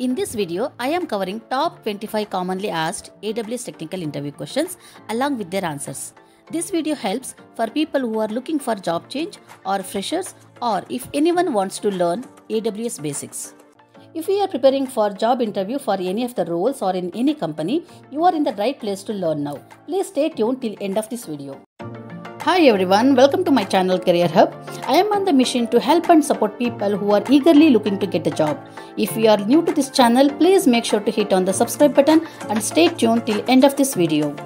In this video, I am covering top 25 commonly asked AWS technical interview questions along with their answers. This video helps for people who are looking for job change or freshers or if anyone wants to learn AWS basics. If you are preparing for job interview for any of the roles or in any company, you are in the right place to learn now. Please stay tuned till end of this video. Hi everyone, welcome to my channel Career Hub. I am on the mission to help and support people who are eagerly looking to get a job. If you are new to this channel, please make sure to hit on the subscribe button and stay tuned till end of this video.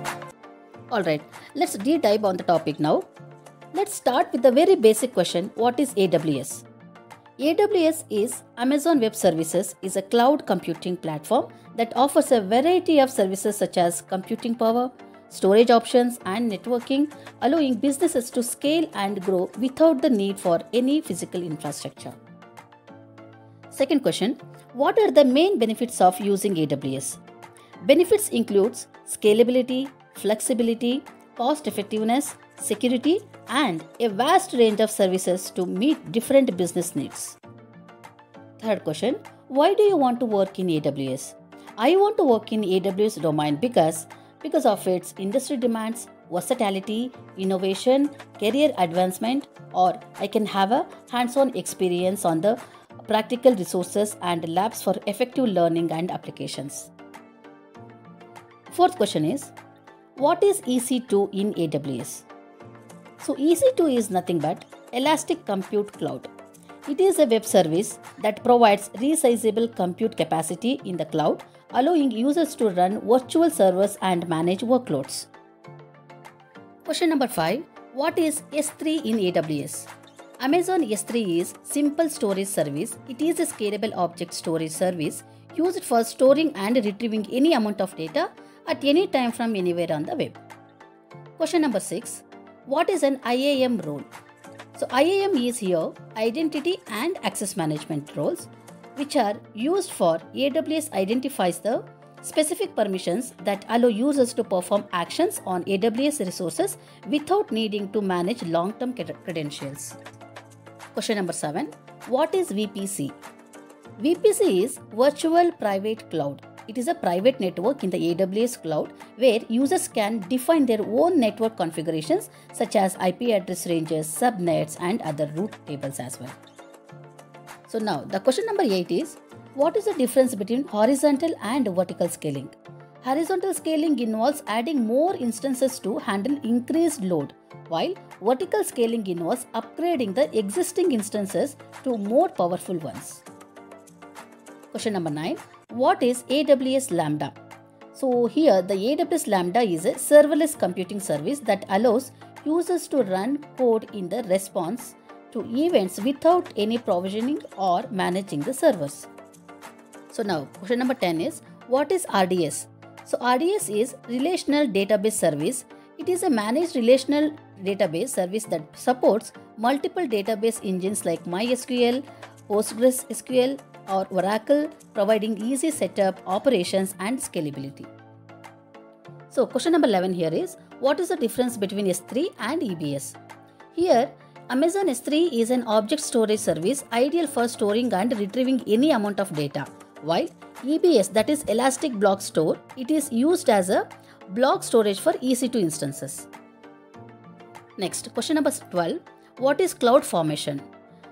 Alright, let's deep dive on the topic now. Let's start with the very basic question, what is AWS? AWS is Amazon Web Services is a cloud computing platform that offers a variety of services such as computing power, storage options, and networking, allowing businesses to scale and grow without the need for any physical infrastructure. Second question What are the main benefits of using AWS? Benefits includes scalability, flexibility, cost effectiveness, security, and a vast range of services to meet different business needs. Third question Why do you want to work in AWS? I want to work in AWS domain because because of its industry demands, versatility, innovation, career advancement, or I can have a hands on experience on the practical resources and labs for effective learning and applications. Fourth question is What is EC2 in AWS? So, EC2 is nothing but Elastic Compute Cloud. It is a web service that provides resizable compute capacity in the cloud allowing users to run virtual servers and manage workloads. Question number 5 What is S3 in AWS? Amazon S3 is Simple Storage Service. It is a scalable object storage service used for storing and retrieving any amount of data at any time from anywhere on the web. Question number 6 What is an IAM role? So, IAM is here identity and access management roles which are used for AWS identifies the specific permissions that allow users to perform actions on AWS resources without needing to manage long-term credentials. Question number 7. What is VPC? VPC is Virtual Private Cloud. It is a private network in the AWS cloud where users can define their own network configurations such as IP address ranges, subnets and other route tables as well. So now the question number 8 is what is the difference between horizontal and vertical scaling? Horizontal scaling involves adding more instances to handle increased load while vertical scaling involves upgrading the existing instances to more powerful ones. Question number 9 What is AWS Lambda? So here the AWS Lambda is a serverless computing service that allows users to run code in the response to events without any provisioning or managing the servers. So now question number 10 is what is RDS? So RDS is relational database service. It is a managed relational database service that supports multiple database engines like MySQL, PostgreSQL or Oracle providing easy setup, operations and scalability. So question number 11 here is what is the difference between S3 and EBS? Here Amazon S3 is an object storage service ideal for storing and retrieving any amount of data, while EBS, that is Elastic Block Store, it is used as a block storage for EC2 instances. Next, question number 12 What is Cloud Formation?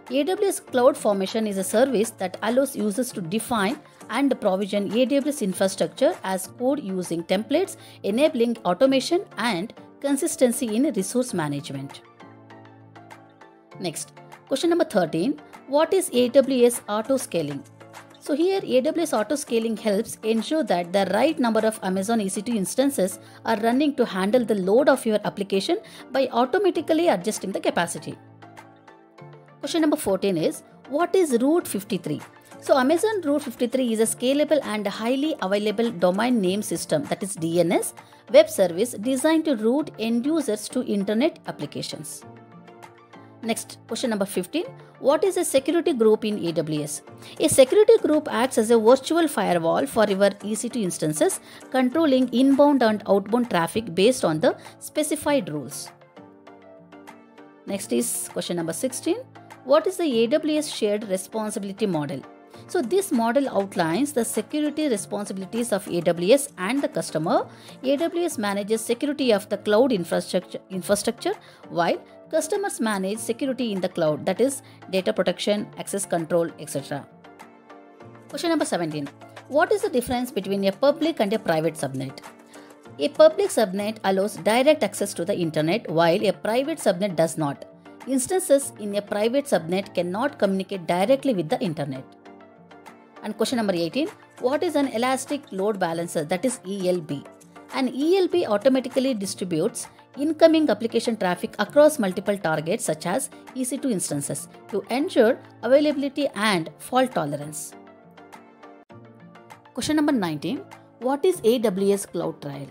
AWS Cloud Formation is a service that allows users to define and provision AWS infrastructure as code using templates, enabling automation and consistency in resource management. Next, question number 13 What is AWS auto scaling? So, here AWS auto scaling helps ensure that the right number of Amazon EC2 instances are running to handle the load of your application by automatically adjusting the capacity. Question number 14 is What is Route 53? So, Amazon Route 53 is a scalable and highly available domain name system that is DNS web service designed to route end users to internet applications. Next, question number 15. What is a security group in AWS? A security group acts as a virtual firewall for your EC2 instances, controlling inbound and outbound traffic based on the specified rules. Next is question number 16. What is the AWS shared responsibility model? So this model outlines the security responsibilities of AWS and the customer. AWS manages security of the cloud infrastructure, infrastructure while customers manage security in the cloud that is data protection, access control, etc. Question number 17. What is the difference between a public and a private subnet? A public subnet allows direct access to the internet while a private subnet does not. Instances in a private subnet cannot communicate directly with the internet. And question number 18 What is an elastic load balancer that is ELB? An ELB automatically distributes incoming application traffic across multiple targets such as EC2 instances to ensure availability and fault tolerance. Question number 19 What is AWS CloudTrail?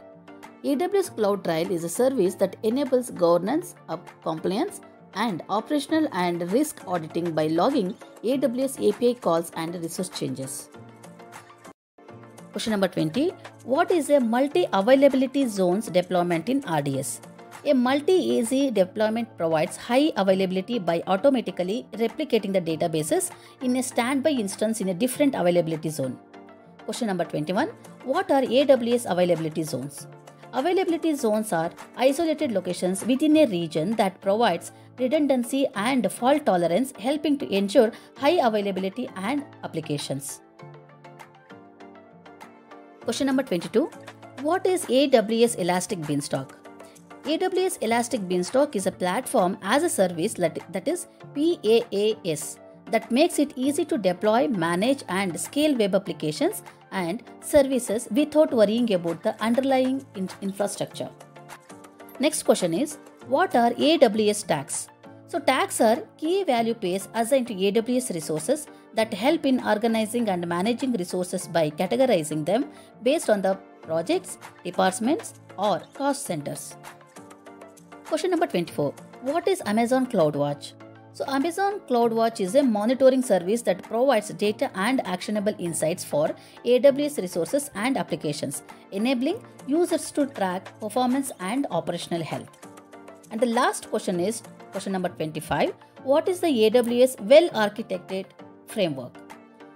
AWS CloudTrail is a service that enables governance, uh, compliance, and operational and risk auditing by logging AWS API calls and resource changes. Question number 20 What is a multi availability zones deployment in RDS? A multi AZ deployment provides high availability by automatically replicating the databases in a standby instance in a different availability zone. Question number 21 What are AWS availability zones? Availability zones are isolated locations within a region that provides redundancy and fault tolerance, helping to ensure high availability and applications. Question number 22 What is AWS Elastic Beanstalk? AWS Elastic Beanstalk is a platform as a service that is PaaS that makes it easy to deploy, manage, and scale web applications and services without worrying about the underlying in- infrastructure. Next question is What are AWS tags? So, tags are key value pairs assigned to AWS resources that help in organizing and managing resources by categorizing them based on the projects, departments, or cost centers. Question number 24 What is Amazon CloudWatch? So, Amazon CloudWatch is a monitoring service that provides data and actionable insights for AWS resources and applications, enabling users to track performance and operational health. And the last question is question number 25 What is the AWS well architected framework?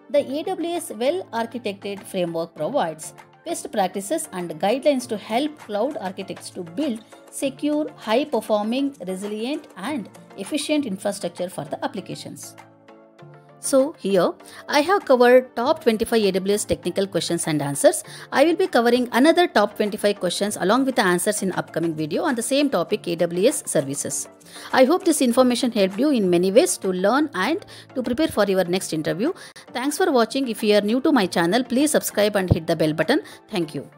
The AWS well architected framework provides best practices and guidelines to help cloud architects to build secure, high performing, resilient, and efficient infrastructure for the applications. So here I have covered top 25 AWS technical questions and answers. I will be covering another top 25 questions along with the answers in upcoming video on the same topic AWS services. I hope this information helped you in many ways to learn and to prepare for your next interview. Thanks for watching. If you are new to my channel, please subscribe and hit the bell button. Thank you.